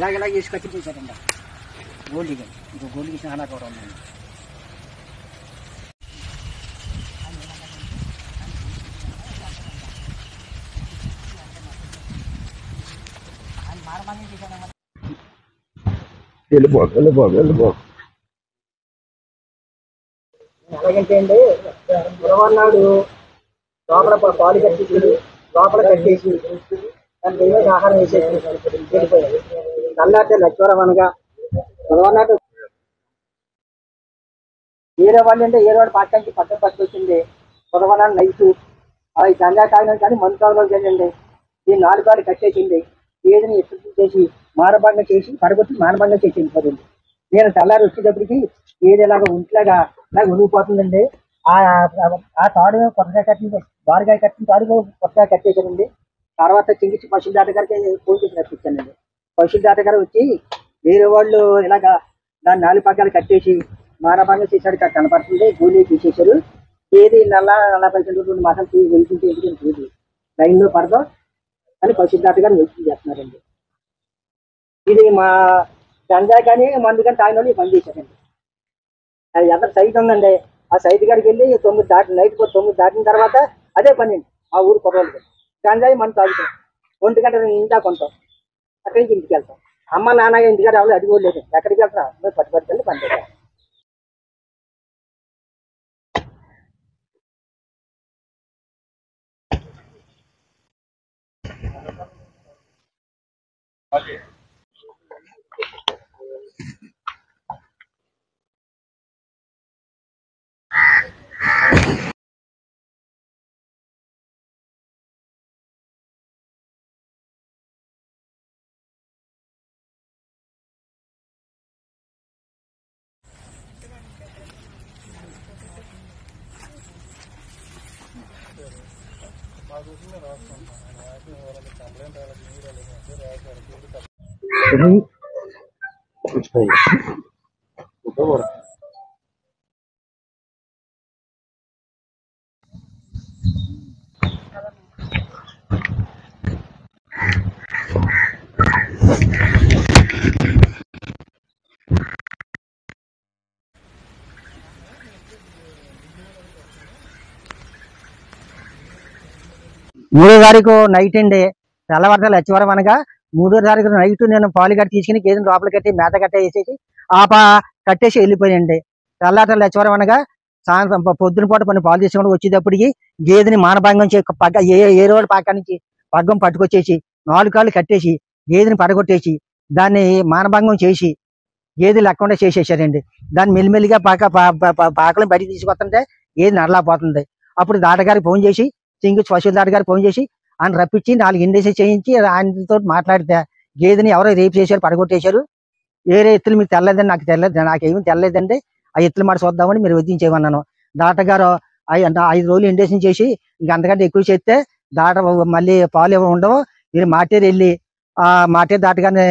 ఇలాగ ఇలాగ వేసి కట్టి గోల్డ్ గోల్డ్కి ఇంకో గోల్డ్కి చాలా కూడా ఉందండి వెళ్ళిపో వెళ్ళిపో వెళ్ళిపో ఎలాగంటే అండి గురవన్నాడు లోపల పాలు కట్టేసి లోపల కట్టేసి దాని మీద ఆహారం వేసేసి వెళ్ళిపోయాడు నల్లాటే లక్ష్మరం అనగా గురవన్నాడు వేరే వాళ్ళు అంటే వేరే వాడు పక్కకి పక్కన పట్టుకొచ్చింది పొదవనాడు నైట్ అవి గంగా తాగినా కానీ మందు తాగలేదు కదండి ఈ నాలుగు వాడు కట్టేసింది. ఏదని ఎత్తు చేసి మానభంగం చేసి పడగొట్టి మానభంగం చేసింది వెళ్ళిపోతుంది నేను తెల్లారి వచ్చేటప్పటికి ఏది ఇలాగ ఉంట్లాగా నాకు ఉనిగిపోతుందండి ఆ ఆ తాడు కొత్తగా కట్టింది బారుగా కట్టిన తాడు కొత్తగా కట్టేసానండి తర్వాత చింగిచ్చి పశువుల దాటగారికి ఫోన్ చేసి రప్పించానండి. పశువుల దాట గారు వచ్చి వేరే వాళ్ళు ఇలాగా దాన్ని నాలుగు పగ్గాలు కట్టేసి మానభంగం చేశాడు ఇక్కడ కనపడుతుంది గూలీ తీసేశారు. ఏది నల్ల నలభై రెండు మాసం వెళ్తుంటే ఎందుకు తెలియదు లైన్లో పడదాం అని పశువుల దాట గారు చేస్తున్నారండి. ఇది మా గంజా కానీ మందు కానీ తాగిన వాళ్ళు ఈ పని చేశారండి. అది ఎంత సైట్ ఉందండి? ఆ సైట్ కాడికి వెళ్ళి తొమ్మిది దాటి నైట్ పో- తొమ్మిది దాటిన తర్వాత అదే పని అండి. ఆ ఊరు కుర్రోళ్ళకి గంజాయి మనం తాగుతాం. ఒంటి గంట నిండా కొంటాం. అక్కడి నుంచి ఇంటికి వెళ్తాం. అమ్మ నాన్న ఇంటికాడ ఎవరు అడిగోలేదు ఎక్కడికి వెళ్తా మేము పట్టు పట్టుకెళ్ళి పని చేస్తాం Mm-hmm. మూడో తారీఖు నైట్ అండి. తెల్లవారుతాలు లచ్చివరం అనగా మూడో తారీఖు నైట్ నేను పాలు కట్టి తీసుకుని గేదెని లోపల కట్టి మేత కట్ట వేసేసి ఆ పా కట్టేసి వెళ్ళిపోయాయండి తెల్లవారు లచ్చివరం అనగా సాయంత్రం పొద్దున పూట పని పాలు తీసుకొని వచ్చేటప్పటికి గేదెని మానభంగం చే పగ్గ ఏ ఏ రోడ్డు పక్క నుంచి పగ్గం పట్టుకొచ్చేసి నాలుగు కాళ్ళు కట్టేసి గేదెని పడగొట్టేసి దాన్ని మానభంగం చేసి గేదె లేకుండా చేసేసారండి. దాన్ని మెల్లిమెల్లిగా పాక పా- పాకలను బయటికి తీసుకొస్తుంటే గేదె నడలాపోతుంది అప్పుడు దాటగారికి ఫోన్ చేసి సింగు పశువుల గారు ఫోన్ చేసి ఆయన రప్పించి నాలుగు ఇండేసి చేయించి ఆయనతో మాట్లాడితే గేదెని ఎవరో రేపు చేశారు పడగొట్టేశారు. వేరే ఎత్తులు మీకు తెల్లదండి నాకు తెల్లదు నాకేమీ తెల్లదండి. ఆ ఎత్తులు మాట చూద్దామని మీరు వదిలించేయమన్నాను. దాటగారు ఐదు రోజులు ఇండేషన్ చేసి ఇంక అంతకంటే ఎక్కువ చేస్తే దాట మళ్ళీ పాలు ఏమో ఉండవు. మీరు మాటేరు వెళ్ళి ఆ మాటేరు దాటగానే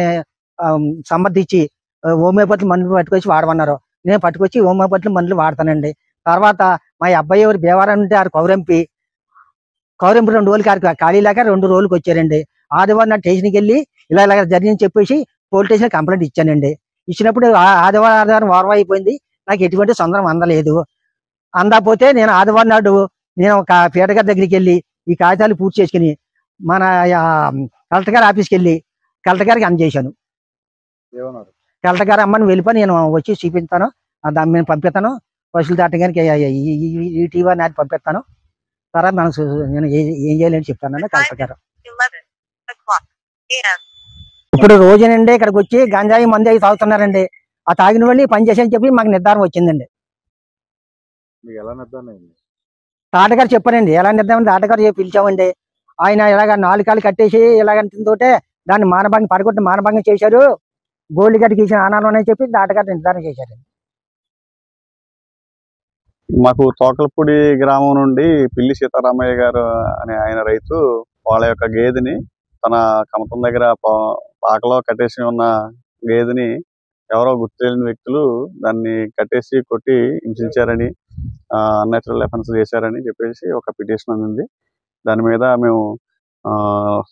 సమర్థించి హోమియోపతి మందులు పట్టుకొచ్చి వాడమన్నారు. నేను పట్టుకొచ్చి హోమియోపతి మందులు వాడతానండి. తర్వాత మా అబ్బాయి ఎవరు బేవారం ఉంటే ఆరు కౌరంపి. కౌరింపు రెండు ఆడికి ఖాళీ లేక రెండు రోజులకి వచ్చారండి ఆదివారం నా స్టేషన్కి వెళ్ళి ఇలా ఇలా జరిగిందని చెప్పేసి పోలీస్ స్టేషన్ కంప్లైంట్ ఇచ్చానండి ఇచ్చినప్పుడు ఆ- ఆదివారం ఆదివారం వారం అయిపోయింది నాకు ఎటువంటి సొందరం అందలేదు అందకపోతే నేను ఆదివారం నాడు నేను ఒక పీటగారి దగ్గరికి వెళ్ళి ఈ కాగితాలు పూర్తి చేసుకుని మన కలెక్టర్ గారి ఆఫీస్కి వెళ్ళి కలెక్టర్ గారికి అందజేశాను కలెక్టర్ గారు అమ్మని వెళ్ళిపోయి నేను వచ్చి చూపిస్తాను దాన్ని నేను పంపిస్తాను పశువుల దాట గారికి ఈ టీవీ నాటి పంపిస్తాను తర్వాత మనం చూ- నేను ఏ- చేయాలని చెప్తానని కలెక్టర్ గారు. 11 o'clock a.m. ఇప్పుడు రోజునండి ఇక్కడికి వచ్చి గంజాయి మంది అవి తాగుతున్నారండి. ఆ తాగిన వాళ్ళు పని చేసని చెప్పి మాకు నిర్ధారణ వచ్చిందండి. తాటగారు చెప్పారండి ఎలా నిర్ధారణ తాటగారు పిలిచామండి. ఆయన ఇలాగ నాలుగు కాళ్ళు కట్టేసి ఇలాగంటుంటే దాన్ని మానభంగం పడగొట్టి మానభంగం చేశారు. గోల్డ్ గడ్డికి ఇచ్చిన ఆనాలు అని చెప్పి తాటగారు నిర్ధారణ చేశారు మాకు తోకలపూడి గ్రామం నుండి పిల్లి సీతారామయ్య గారు అనే ఆయన రైతు వాళ్ళ యొక్క గేదెని తన కమతం దగ్గర పా- పాకలో కట్టేసి ఉన్న గేదెని ఎవరో గుర్తు తెలియని వ్యక్తులు దాన్ని కట్టేసి కొట్టి హింసించారని అన్యాచురల్ ఎఫెన్స్ చేశారని చెప్పేసి ఒక పిటిషన్ అందింది. దాని మీద మేము ఆ,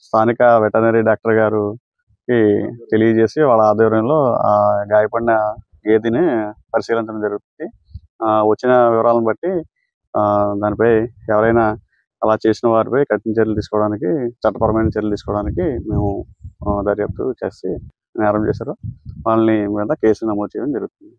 స్థానిక వెటనరీ డాక్టర్ గారు కి తెలియజేసి వాళ్ళ ఆధ్వర్యంలో ఆ గాయపడిన గేదెని పరిశీలించడం జరుగుతుంది. వచ్చిన వివరాలను బట్టి దానిపై ఎవరైనా అలా చేసిన వారిపై కఠిన చర్యలు తీసుకోవడానికి చట్టపరమైన చర్యలు తీసుకోవడానికి మేము దర్యాప్తు చేసి నేరం చేశారు. వాళ్ళని మీద కేసు నమోదు చేయడం జరుగుతుంది.